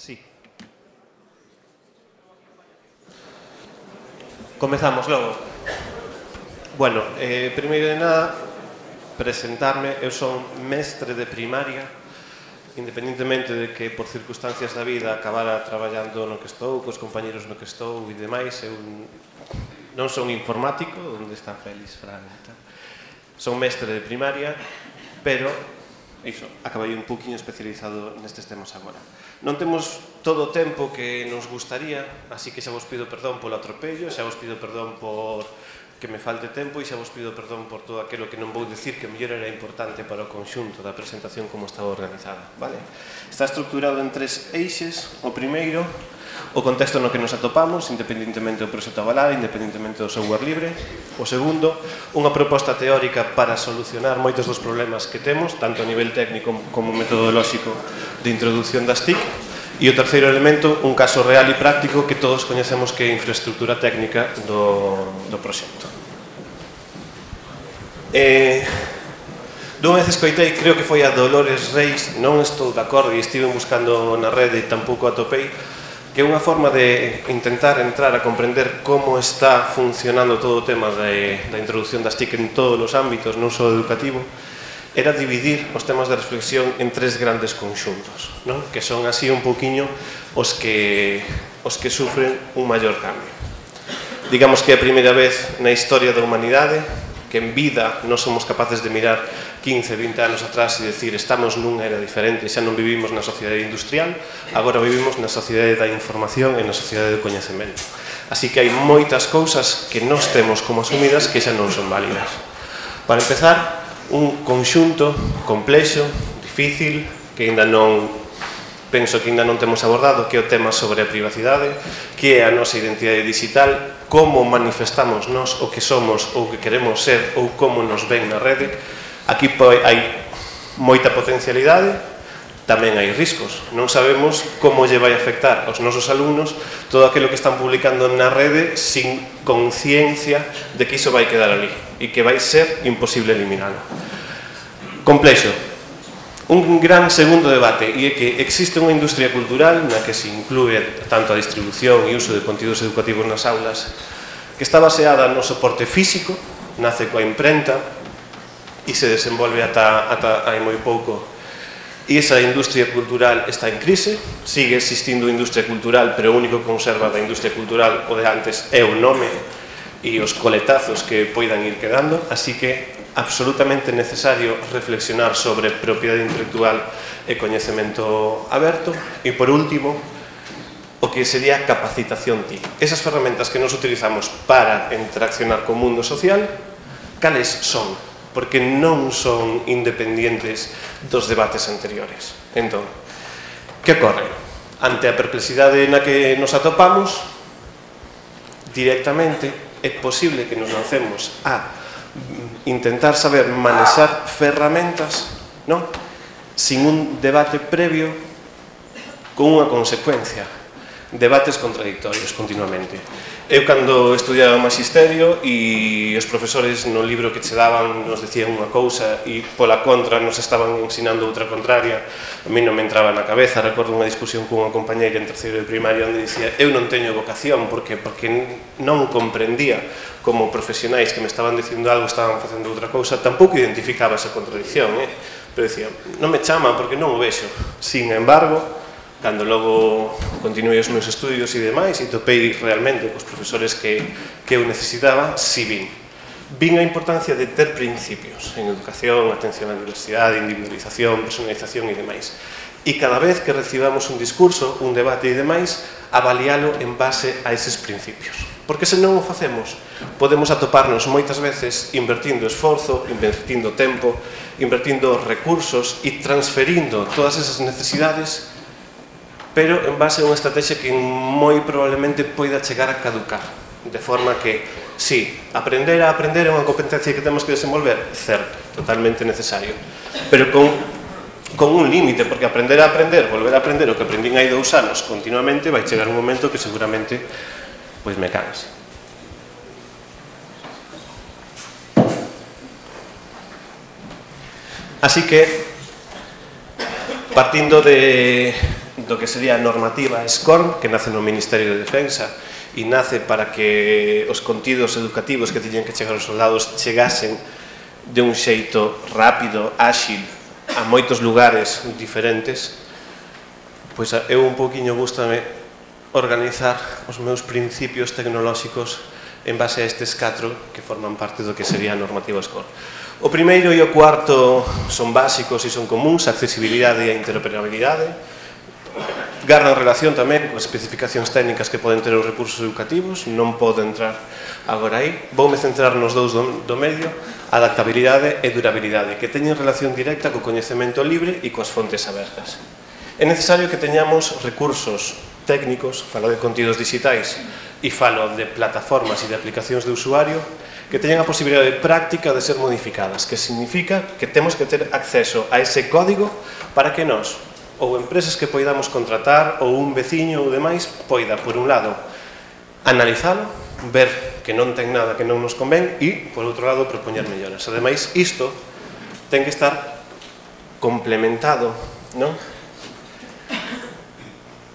Sí. Comezamos logo. Bueno, eh, primeiro de nada, presentarme, eu son mestre de primaria, independentemente de que por circunstancias da vida acabara traballando no que estou, cos compañeros no que estou e demais, eu non son informático, onde está Félix tal. son mestre de primaria, pero iso, acabei un poquinho especializado nestes temas agora. Non temos todo o tempo que nos gustaría, así que xa vos pido perdón polo atropello, xa vos pido perdón por que me falte tempo e xa vos pido perdón por todo aquilo que non vou dicir que mellor era importante para o conxunto da presentación como estaba organizada. Vale? Está estructurado en tres eixes. O primeiro, o contexto no que nos atopamos, independentemente do proxecto avalado, independentemente do software libre. O segundo, unha proposta teórica para solucionar moitos dos problemas que temos, tanto a nivel técnico como metodolóxico de introducción das TIC. E o terceiro elemento, un caso real e práctico que todos coñecemos que é a infraestructura técnica do, do proxecto. Eh, dun vez escoitei, creo que foi a Dolores Reis, non estou de acordo e estive buscando na rede e tampouco atopei, que é unha forma de intentar entrar a comprender como está funcionando todo o tema de, da introducción das TIC en todos os ámbitos, non só educativo, era dividir os temas de reflexión en tres grandes conxuntos, non? que son así un poquinho os que, os que sufren un maior cambio. Digamos que é a primeira vez na historia da humanidade que en vida non somos capaces de mirar 15, 20 anos atrás e decir estamos nunha era diferente, xa non vivimos na sociedade industrial, agora vivimos na sociedade da información e na sociedade do coñecemento. Así que hai moitas cousas que nos temos como asumidas que xa non son válidas. Para empezar, un conxunto complexo, difícil, que ainda non penso que ainda non temos abordado, que é o tema sobre a privacidade, que é a nosa identidade digital, como manifestamos nós o que somos ou que queremos ser ou como nos ven na rede. Aquí hai moita potencialidade, tamén hai riscos. Non sabemos como lle vai afectar aos nosos alumnos todo aquilo que están publicando na rede sin conciencia de que iso vai quedar ali e que vai ser imposible eliminalo. Complexo. Un gran segundo debate e é que existe unha industria cultural na que se inclúe tanto a distribución e uso de contidos educativos nas aulas que está baseada no soporte físico, nace coa imprenta e se desenvolve ata, ata hai moi pouco E esa industria cultural está en crise, sigue existindo industria cultural, pero o único que conserva da industria cultural o de antes é o nome e os coletazos que poidan ir quedando, así que absolutamente necesario reflexionar sobre propiedade intelectual e coñecemento aberto e por último o que sería capacitación TIC. Esas ferramentas que nos utilizamos para interaccionar co mundo social, cales son? porque non son independientes dos debates anteriores. Entón, que ocorre? Ante a perplexidade na que nos atopamos, directamente é posible que nos lancemos a intentar saber manexar ferramentas non? sin un debate previo con unha consecuencia, debates contradictorios continuamente. Eu cando estudiaba magisterio e os profesores no libro que che daban nos decían unha cousa e pola contra nos estaban ensinando outra contraria, a mí non me entraba na cabeza. Recordo unha discusión cunha compañeira en terceiro de primaria onde dicía eu non teño vocación porque porque non comprendía como profesionais que me estaban dicindo algo estaban facendo outra cousa, tampouco identificaba esa contradicción, eh? pero dicía, non me chama porque non o vexo. Sin embargo, cando logo continuei os meus estudios e demais e topei realmente cos profesores que, que eu necesitaba, si vin. Vin a importancia de ter principios en educación, atención á diversidade, individualización, personalización e demais. E cada vez que recibamos un discurso, un debate e demais, avalialo en base a eses principios. Porque se non o facemos, podemos atoparnos moitas veces invertindo esforzo, invertindo tempo, invertindo recursos e transferindo todas esas necesidades pero en base a unha estrategia que moi probablemente poida chegar a caducar. De forma que, sí, aprender a aprender é unha competencia que temos que desenvolver, certo, totalmente necesario, pero con, con un límite, porque aprender a aprender, volver a aprender o que aprendín hai dous anos continuamente, vai chegar un momento que seguramente pois me canse. Así que, partindo de, do que sería a normativa SCORM, que nace no Ministerio de Defensa, e nace para que os contidos educativos que tiñan que chegar os soldados chegasen de un xeito rápido, áxil, a moitos lugares diferentes, pois eu un poquinho gustame organizar os meus principios tecnolóxicos en base a estes catro que forman parte do que sería a normativa SCORM. O primeiro e o cuarto son básicos e son comuns, a accesibilidade e a interoperabilidade, garra relación tamén coas especificacións técnicas que poden ter os recursos educativos, non podo entrar agora aí. Voume centrar nos dous do, do medio, adaptabilidade e durabilidade, que teñen relación directa co coñecemento libre e coas fontes abertas. É necesario que teñamos recursos técnicos, falo de contidos digitais e falo de plataformas e de aplicacións de usuario, que teñan a posibilidade práctica de ser modificadas, que significa que temos que ter acceso a ese código para que nós ou empresas que poidamos contratar ou un veciño ou demais poida, por un lado, analizalo, ver que non ten nada que non nos convén e, por outro lado, propoñer mellores. Ademais, isto ten que estar complementado non?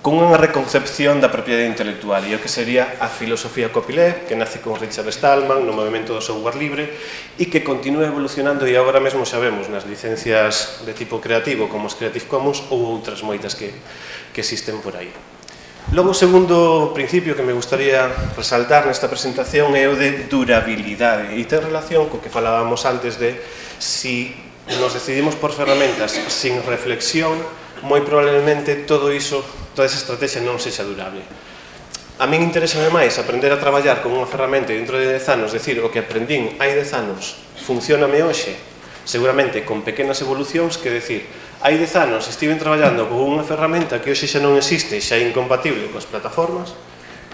cunha reconcepción da propiedade intelectual e o que sería a filosofía Copyleft, que nace con Richard Stallman no movimento do software libre e que continúa evolucionando e agora mesmo sabemos nas licencias de tipo creativo como os Creative Commons ou outras moitas que, que existen por aí. Logo, o segundo principio que me gustaría resaltar nesta presentación é o de durabilidade e ten relación co que falábamos antes de si nos decidimos por ferramentas sin reflexión moi probablemente todo iso, toda esa estrategia non sexa durable. A min interesa máis aprender a traballar con unha ferramenta dentro de 10 anos, decir, o que aprendín hai 10 anos, funcioname hoxe, seguramente con pequenas evolucións, que decir, hai 10 anos estiven traballando con unha ferramenta que hoxe xa non existe, xa é incompatible coas plataformas,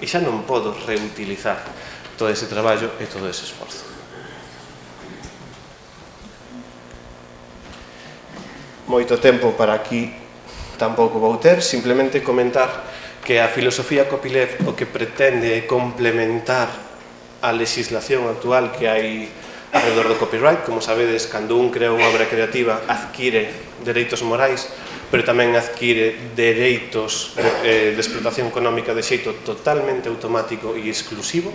e xa non podo reutilizar todo ese traballo e todo ese esforzo. Moito tempo para aquí tampouco vou ter, simplemente comentar que a filosofía Copyleft o que pretende é complementar a legislación actual que hai alrededor do copyright. Como sabedes, cando un crea unha obra creativa adquire dereitos morais, pero tamén adquire dereitos de, eh, de explotación económica de xeito totalmente automático e exclusivo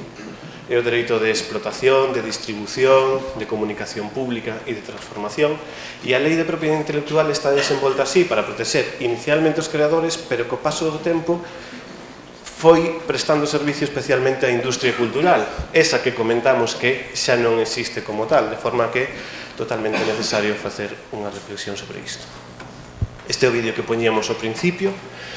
é o dereito de explotación, de distribución, de comunicación pública e de transformación, e a lei de propiedade intelectual está desenvolta así para proteger inicialmente os creadores, pero co paso do tempo foi prestando servicio especialmente á industria cultural, esa que comentamos que xa non existe como tal, de forma que totalmente necesario facer unha reflexión sobre isto. Este é o vídeo que poñíamos ao principio,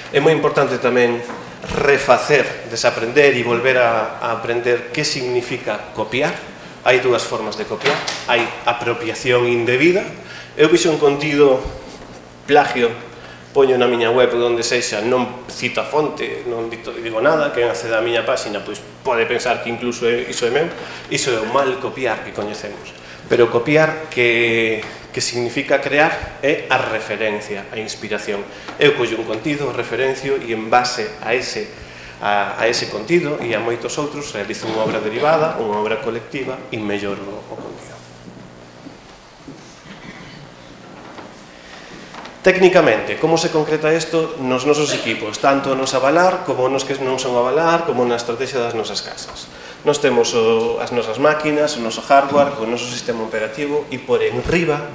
É moi importante tamén refacer, desaprender e volver a, a aprender que significa copiar. Hai dúas formas de copiar. Hai apropiación indebida. Eu vixo un contido plagio poño na miña web onde sexa, non cito a fonte, non dito, digo nada, que acceda da miña páxina, pois pode pensar que incluso iso é meu, iso é o mal copiar que coñecemos. Pero copiar que que significa crear é a referencia, a inspiración. Eu collo un contido, referencio e en base a ese a, a ese contido e a moitos outros realizo unha obra derivada, unha obra colectiva e melloro o contido. Técnicamente, como se concreta isto nos nosos equipos, tanto nos avalar como nos que non son avalar, como na estrategia das nosas casas. Nos temos o, as nosas máquinas, o noso hardware, o noso sistema operativo e por enriba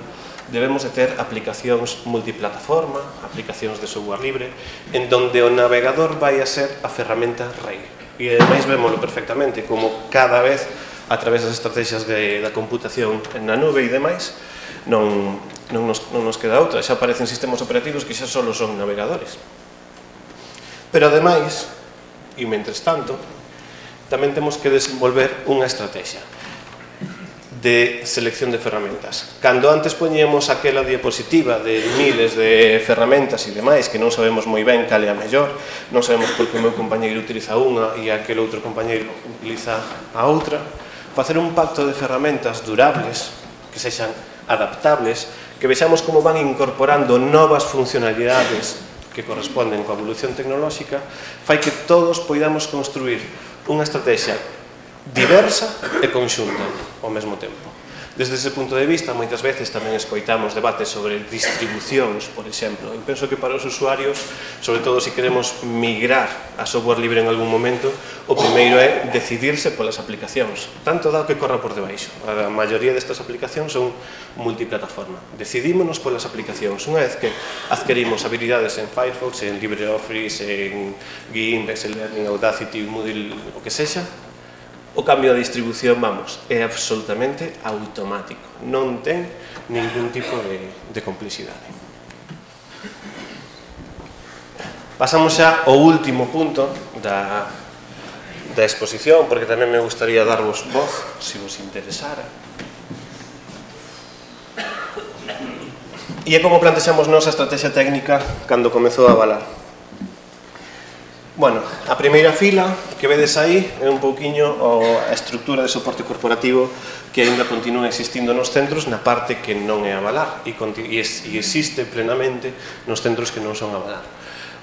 debemos de ter aplicacións multiplataforma, aplicacións de software libre, en donde o navegador vai a ser a ferramenta rei. E ademais vémolo perfectamente, como cada vez a través das estrategias de, da computación na nube e demais, non non nos, non nos queda outra, xa aparecen sistemas operativos que xa só son navegadores. Pero ademais, e mentres tanto, tamén temos que desenvolver unha estrategia de selección de ferramentas. Cando antes poñíamos aquela diapositiva de miles de ferramentas e demais que non sabemos moi ben cal é a mellor, non sabemos por que o meu compañeiro utiliza unha e aquel outro compañeiro utiliza a outra, facer un pacto de ferramentas durables que sexan adaptables que vexamos como van incorporando novas funcionalidades que corresponden coa evolución tecnolóxica, fai que todos poidamos construir unha estrategia diversa e conxunta ao mesmo tempo. Desde ese punto de vista, moitas veces tamén escoitamos debates sobre distribucións, por exemplo. E penso que para os usuarios, sobre todo se si queremos migrar a software libre en algún momento, o primeiro é decidirse polas aplicacións, tanto dado que corra por debaixo. A maioría destas aplicacións son multiplataforma. Decidímonos polas aplicacións. Unha vez que adquirimos habilidades en Firefox, en LibreOffice, en GIMP, Excel Learning, Audacity, Moodle, o que sexa, o cambio de distribución, vamos, é absolutamente automático. Non ten ningún tipo de, de complexidade. Pasamos xa ao último punto da, da exposición, porque tamén me gustaría darvos voz, se vos interesara. E é como plantexamos nosa estrategia técnica cando comezou a avalar. Bueno, a primeira fila que vedes aí é un pouquiño a estructura de soporte corporativo que aínda continúa existindo nos centros na parte que non é avalar e, e existe plenamente nos centros que non son avalar.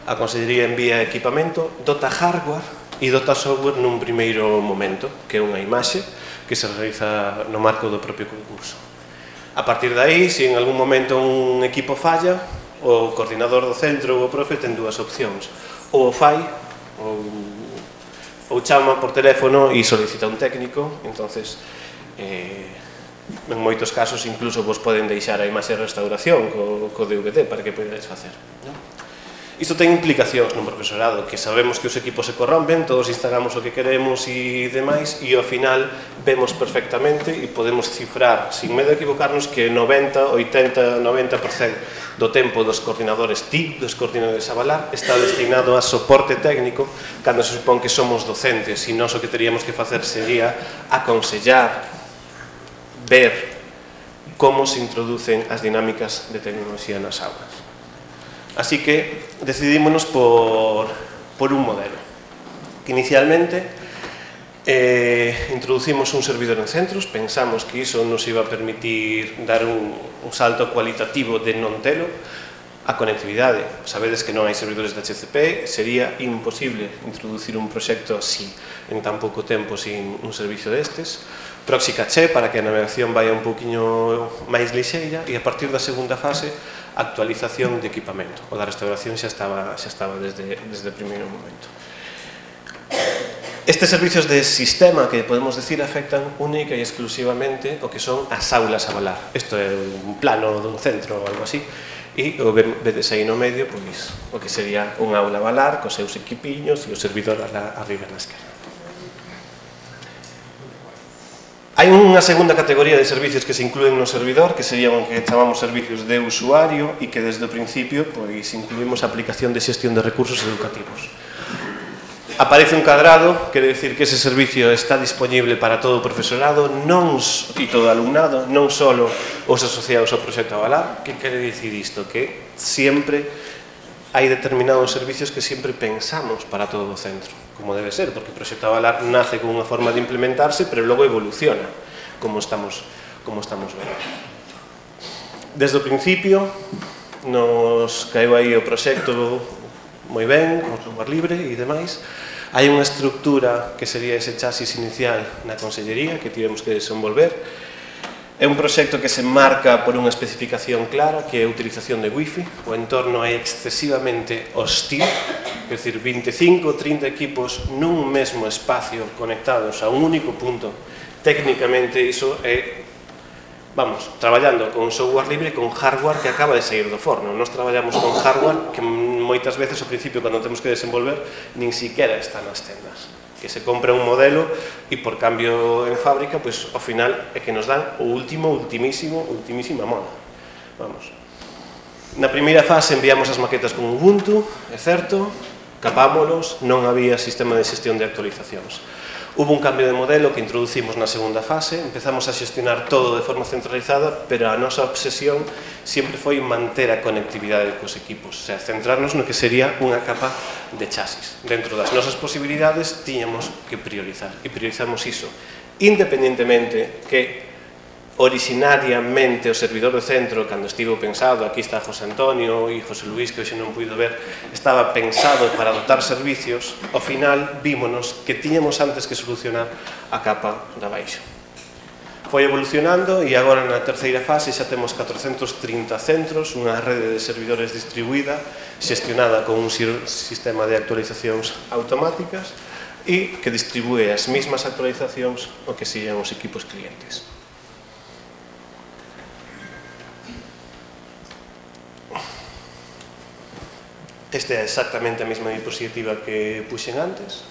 A Consellería envía equipamento, dota hardware e dota software nun primeiro momento, que é unha imaxe que se realiza no marco do propio concurso. A partir de aí, se en algún momento un equipo falla, o coordinador do centro ou o profe ten dúas opcións. Ou o fai ou, ou chama por teléfono e solicita un técnico, entonces eh, en moitos casos incluso vos poden deixar a imaxe de restauración co, co DVD para que podedes facer. Non? Isto ten implicacións no profesorado, que sabemos que os equipos se corrompen, todos instalamos o que queremos e demais, e ao final vemos perfectamente e podemos cifrar, sin medo de equivocarnos, que 90, 80, 90% do tempo dos coordinadores TIC, dos coordinadores avalar, está destinado a soporte técnico, cando se supón que somos docentes, e nós o que teríamos que facer sería aconsellar, ver como se introducen as dinámicas de tecnoloxía nas aulas. Así que decidímonos por, por un modelo, que inicialmente eh, introducimos un servidor en centros, pensamos que iso nos iba a permitir dar un, un salto cualitativo de non telo, a conectividade. Sabedes que non hai servidores de HCP, sería imposible introducir un proxecto así en tan pouco tempo sin un servicio destes. Proxy caché para que a navegación vaya un poquinho máis lixeira e a partir da segunda fase actualización de equipamento. O da restauración xa estaba, xa estaba desde, desde o primeiro momento. Estes servicios de sistema que podemos decir afectan única e exclusivamente o que son as aulas a valar. Isto é un plano dun centro ou algo así e o vedes aí no medio pois, o que sería un aula balar cos seus equipiños e o servidor alá arriba na esquerda. Hai unha segunda categoría de servicios que se incluen no servidor, que serían o que chamamos servicios de usuario e que desde o principio pois incluímos a aplicación de xestión de recursos educativos aparece un cadrado, quere decir que ese servicio está disponible para todo o profesorado, non e todo o alumnado, non só os asociados ao proxecto Avalar. Que quere dicir isto? Que sempre hai determinados servicios que sempre pensamos para todo o centro, como debe ser, porque o proxecto Avalar nace con unha forma de implementarse, pero logo evoluciona, como estamos, como estamos vendo. Desde o principio, nos caeu aí o proxecto moi ben, con software libre e demais, Hai unha estructura que sería ese chasis inicial na Consellería que tivemos que desenvolver. É un proxecto que se marca por unha especificación clara que é a utilización de wifi. O entorno é excesivamente hostil, é dicir, 25 ou 30 equipos nun mesmo espacio conectados a un único punto. Técnicamente iso é vamos, traballando con software libre con hardware que acaba de sair do forno. Nos traballamos con hardware que moitas veces ao principio cando temos que desenvolver nin siquiera está nas tendas que se compra un modelo e por cambio en fábrica, pois ao final é que nos dan o último, ultimísimo, ultimísima moda. Vamos. Na primeira fase enviamos as maquetas con Ubuntu, é certo, capámolos, non había sistema de xestión de actualizacións. Hubo un cambio de modelo que introducimos na segunda fase, empezamos a xestionar todo de forma centralizada, pero a nosa obsesión sempre foi manter a conectividade cos equipos, o sea, centrarnos no que sería unha capa de chasis. Dentro das nosas posibilidades tiñamos que priorizar, e priorizamos iso, independentemente que originariamente o servidor do centro, cando estivo pensado, aquí está José Antonio e José Luís, que hoxe non puido ver, estaba pensado para dotar servicios, ao final vímonos que tiñamos antes que solucionar a capa da baixo. Foi evolucionando e agora na terceira fase xa temos 430 centros, unha rede de servidores distribuída, xestionada con un sistema de actualizacións automáticas e que distribúe as mesmas actualizacións o que siguen os equipos clientes. Esta é exactamente a mesma diapositiva que puxen antes,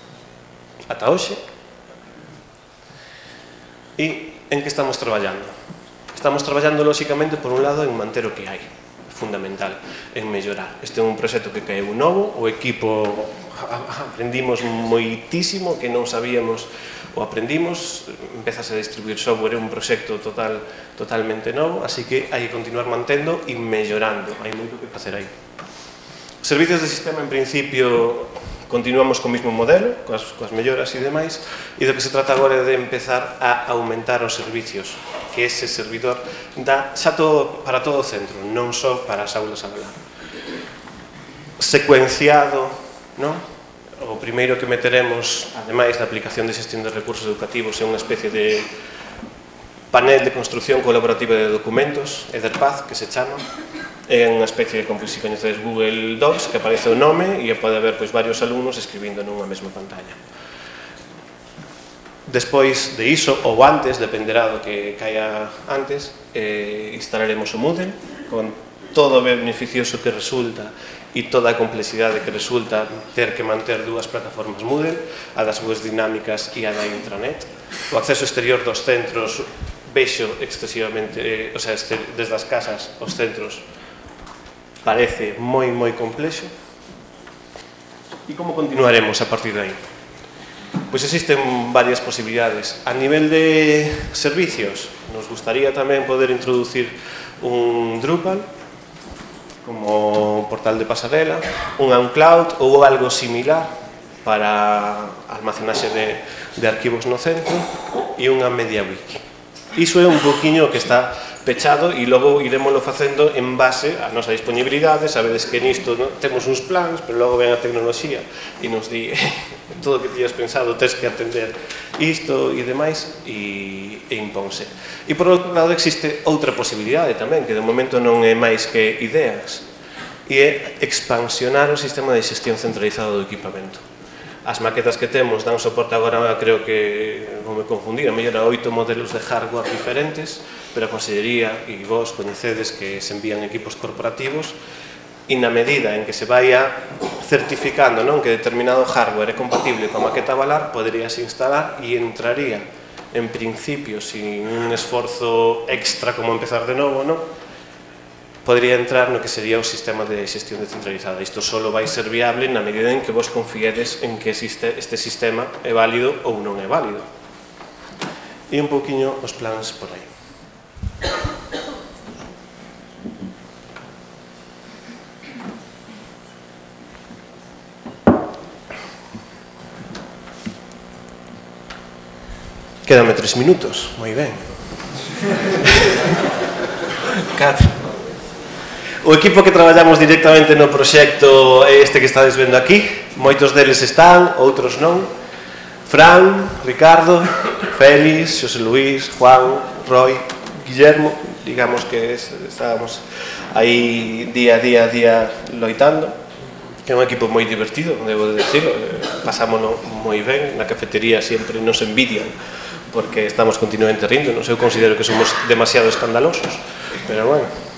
ata hoxe. E en que estamos traballando? Estamos traballando, lóxicamente, por un lado, en manter o que hai, fundamental, en mellorar. Este é un proxecto que caeu novo, o equipo aprendimos moitísimo, que non sabíamos o aprendimos, empezas a distribuir software, é un proxecto total, totalmente novo, así que hai que continuar mantendo e mellorando, hai moito que facer aí. Servicios de sistema, en principio, continuamos co mesmo modelo, coas, coas melloras e demais, e do que se trata agora é de empezar a aumentar os servicios que ese servidor dá xa todo, para todo o centro, non só para as aulas a hablar. Secuenciado, non? O primeiro que meteremos, ademais da aplicación de xestión de recursos educativos, é unha especie de panel de construción colaborativa de documentos, EDERPAD, que se chama, É unha especie de, como se coñecedes Google Docs, que aparece o nome e pode haber pois, varios alumnos escribindo nunha mesma pantalla. Despois de iso, ou antes, dependerá do que caia antes, eh, instalaremos o Moodle con todo o beneficioso que resulta e toda a complexidade que resulta ter que manter dúas plataformas Moodle, a das webs dinámicas e a da intranet. O acceso exterior dos centros vexo excesivamente, eh, o sea, desde as casas, os centros parece moi moi complexo. E como continuaremos a partir de aí? Pois existen varias posibilidades. A nivel de servicios nos gustaría tamén poder introducir un Drupal como portal de pasarela un Uncloud ou algo similar para almacenaxe de, de arquivos no centro e unha media wiki. Iso é un poquinho que está pechado e logo iremoslo facendo en base á nosa disponibilidade, sabedes que nisto no? temos uns plans, pero logo ven a tecnoloxía e nos di todo o que tías pensado, tens que atender isto e demais e, e imponse. E por outro lado existe outra posibilidade tamén, que de momento non é máis que ideas, e é expansionar o sistema de xestión centralizado do equipamento as maquetas que temos dan soporte agora creo que non me confundir, a mellor a oito modelos de hardware diferentes pero a Consellería e vos coñecedes que se envían equipos corporativos e na medida en que se vaya certificando non que determinado hardware é compatible con a maqueta Valar, poderías instalar e entraría en principio sin un esforzo extra como empezar de novo, non? podría entrar no que sería o sistema de xestión descentralizada. Isto só vai ser viable na medida en que vos confiedes en que existe este sistema é válido ou non é válido. E un pouquiño os plans por aí. Quédame tres minutos, moi ben. Catro. O equipo que traballamos directamente no proxecto é este que estades vendo aquí. Moitos deles están, outros non. Fran, Ricardo, Félix, José Luís, Juan, Roy, Guillermo, digamos que es, estábamos aí día a día a día loitando. É un equipo moi divertido, debo de decirlo, eh, pasámonos moi ben, na cafetería sempre nos envidian porque estamos continuamente rindo. Non sei, eu considero que somos demasiado escandalosos, pero bueno.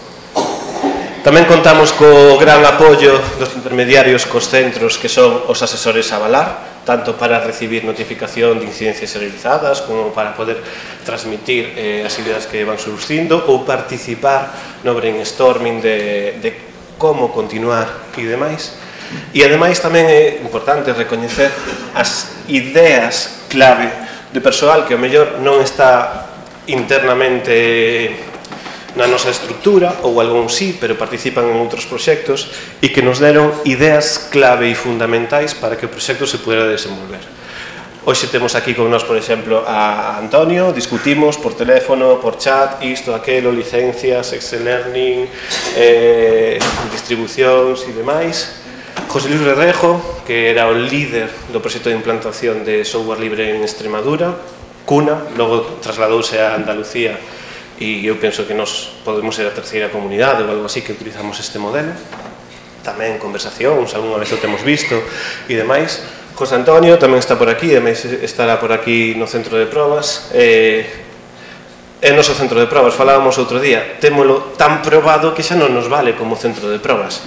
Tamén contamos co gran apoio dos intermediarios cos centros que son os asesores a avalar, tanto para recibir notificación de incidencias serializadas como para poder transmitir eh, as ideas que van surgindo ou participar no brainstorming de, de como continuar e demais. E ademais tamén é importante recoñecer as ideas clave de persoal que o mellor non está internamente na nosa estructura, ou algún sí, pero participan en outros proxectos, e que nos deron ideas clave e fundamentais para que o proxecto se pudera desenvolver. Hoxe temos aquí con nós, por exemplo, a Antonio, discutimos por teléfono, por chat, isto, aquelo, licencias, Excel Learning, eh, distribucións e demais. José Luis Redrejo, que era o líder do proxecto de implantación de software libre en Extremadura, Cuna, logo trasladouse a Andalucía e eu penso que nós podemos ser a terceira comunidade ou algo así que utilizamos este modelo. Tamén conversacións, algunha vez o temos visto e demais. José Antonio tamén está por aquí, ademais estará por aquí no centro de probas. Eh, é noso centro de probas, falábamos outro día, témolo tan probado que xa non nos vale como centro de probas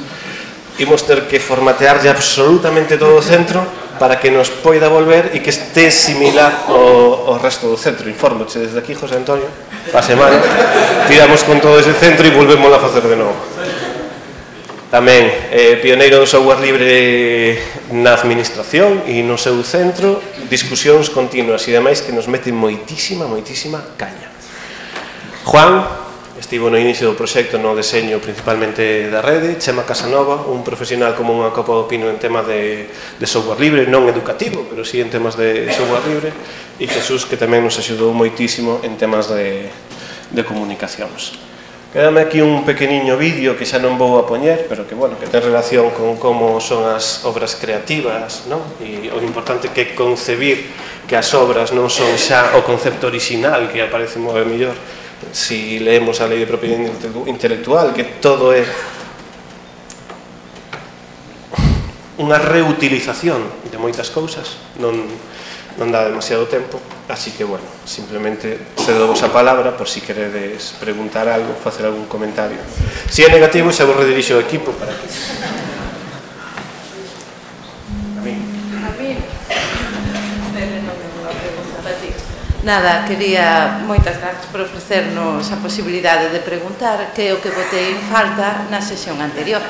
imos ter que formatearlle absolutamente todo o centro para que nos poida volver e que este similar ao, ao resto do centro. Infórmoche desde aquí, José Antonio, pa semana. Tiramos con todo ese centro e volvemos a facer de novo. Tamén eh, pioneiro do software libre na administración e no seu centro, discusións continuas e demais que nos meten moitísima, moitísima caña. Juan, Estivo no inicio do proxecto no deseño principalmente da rede, Chema Casanova, un profesional como unha copa do pino en temas de, de software libre, non educativo, pero sí en temas de software libre, e Jesús, que tamén nos axudou moitísimo en temas de, de comunicacións. Quedame aquí un pequeniño vídeo que xa non vou a poñer, pero que, bueno, que ten relación con como son as obras creativas, non? E o importante que é concebir que as obras non son xa o concepto original que aparece moi mellor, si leemos a lei de propiedade intelectual, que todo é unha reutilización de moitas cousas, non, non dá demasiado tempo, así que, bueno, simplemente cedo vos a palabra por si queredes preguntar algo, facer algún comentario. Si é negativo, xa vos redirixo o equipo para que... Nada, quería moitas grazas por ofrecernos a posibilidade de preguntar que é o que botei en falta na sesión anterior.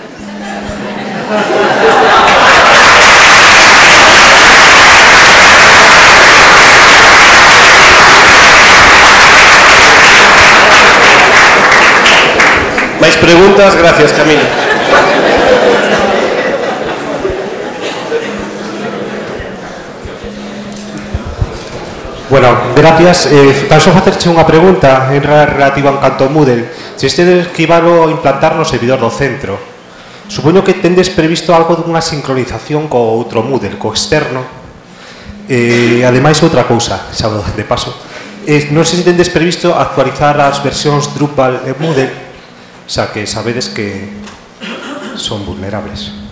Máis preguntas? Gracias, Camilo. Bueno, gracias. Eh, tan só facerche unha pregunta en relativa en canto ao Moodle. Se este esquivalo implantar no servidor do centro, supoño que tendes previsto algo dunha sincronización co outro Moodle, co externo. Eh, ademais, outra cousa, xa de paso. Eh, non sei se tendes previsto actualizar as versións Drupal e Moodle, xa que sabedes que son vulnerables.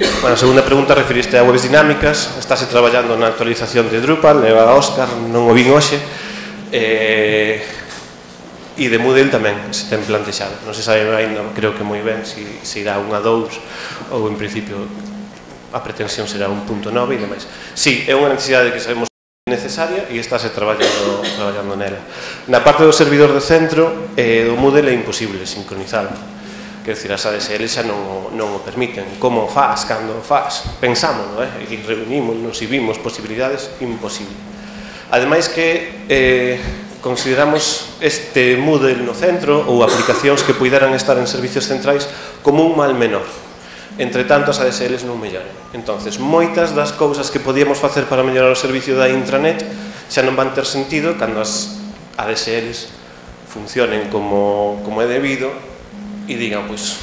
Bueno, a segunda pregunta referiste a webs dinámicas, estáse traballando na actualización de Drupal, leva a Óscar, non o vin hoxe, eh, e de Moodle tamén se ten plantexado. Non se sabe ainda, creo que moi ben, se, se irá unha dous ou en principio a pretensión será un punto 9 e demais. Sí, é unha necesidade que sabemos necesaria e estáse traballando, traballando nela. Na parte do servidor de centro, eh, do Moodle é imposible sincronizalo Quer dizer, as ADSL xa non, non o permiten. Como o faz, cando o faz? Pensamos, eh? e reunimos nos e vimos posibilidades imposible. Ademais que eh, consideramos este Moodle no centro ou aplicacións que puideran estar en servicios centrais como un mal menor. Entre tanto, as ADSLs non melloran. Entonces, moitas das cousas que podíamos facer para mellorar o servicio da intranet xa non van ter sentido cando as ADSLs funcionen como, como é debido e digan, pois,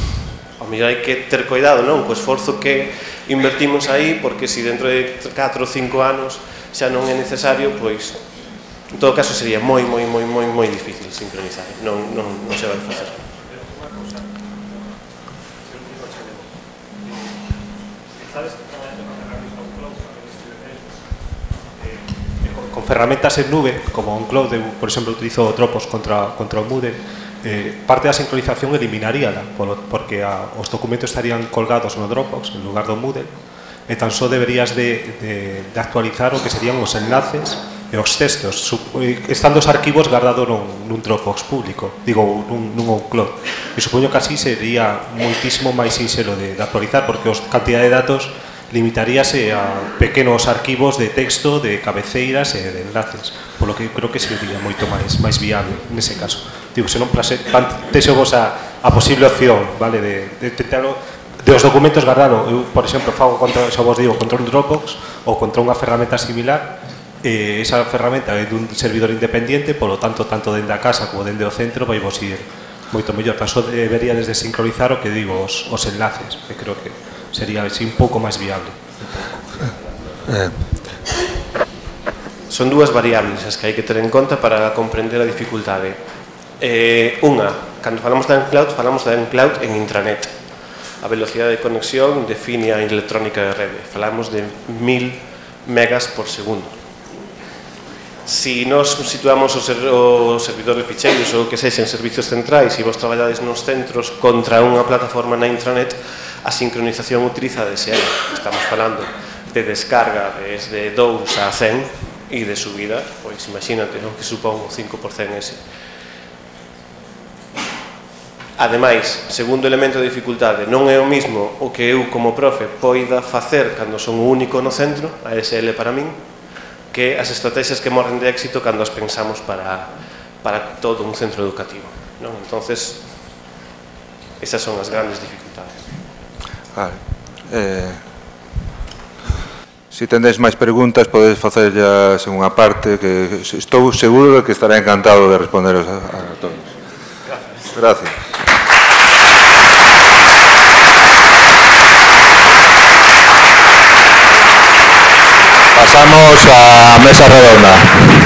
a ao mellor hai que ter cuidado, non? Co esforzo que invertimos aí, porque se si dentro de 4 ou 5 anos xa non é necesario, pois, en todo caso sería moi, moi, moi, moi, moi difícil sincronizar. Non, non, non se vai facer. Eh, con ferramentas en nube, como un cloud, por exemplo, utilizo Tropos contra, contra o Moodle, eh, parte da sincronización eliminaríala, polo, porque a, os documentos estarían colgados no Dropbox en lugar do Moodle, e tan só deberías de, de, de actualizar o que serían os enlaces e os textos, sub, eh, estando os arquivos guardados nun, nun Dropbox público, digo, nun, nun Cloud. E supoño que así sería moitísimo máis sinxelo de, de actualizar, porque os cantidad de datos limitaríase a pequenos arquivos de texto, de cabeceiras e de enlaces, polo que creo que sería moito máis máis viable nese caso digo, senón plantese vos a, a posible opción, vale, de, de tentalo de os documentos guardalo, eu, por exemplo, fago contra, xa vos digo, contra un Dropbox ou contra unha ferramenta similar, eh, esa ferramenta é dun servidor independiente, polo tanto, tanto dende a casa como dende o centro, vai vos ir moito mellor. Paso debería desde sincronizar o que digo, os, os enlaces, que creo que sería así un pouco máis viable. Eh. Son dúas variables as que hai que ter en conta para comprender a dificultade Eh, unha, cando falamos da Encloud, falamos da Encloud en intranet. A velocidade de conexión define a electrónica de rede. Falamos de 1000 megas por segundo. Si nos situamos os, ser, os servidores ficheiros ou que sexen servicios centrais e vos traballades nos centros contra unha plataforma na intranet, a sincronización utiliza DSL. Estamos falando de descarga desde 2 a 100 e de subida, pois imagínate o que supón o 5% ese Ademais, segundo elemento de dificultade, non é o mismo o que eu como profe poida facer cando son o único no centro, a SL para min, que as estrategias que morren de éxito cando as pensamos para, para todo un centro educativo. Non? entonces esas son as grandes dificultades. Vale. Eh, Si tendes máis preguntas, podedes facerlas en unha parte, que estou seguro de que estará encantado de responderos a, a todos. Gracias. Gracias. Pasamos a mesa redonda.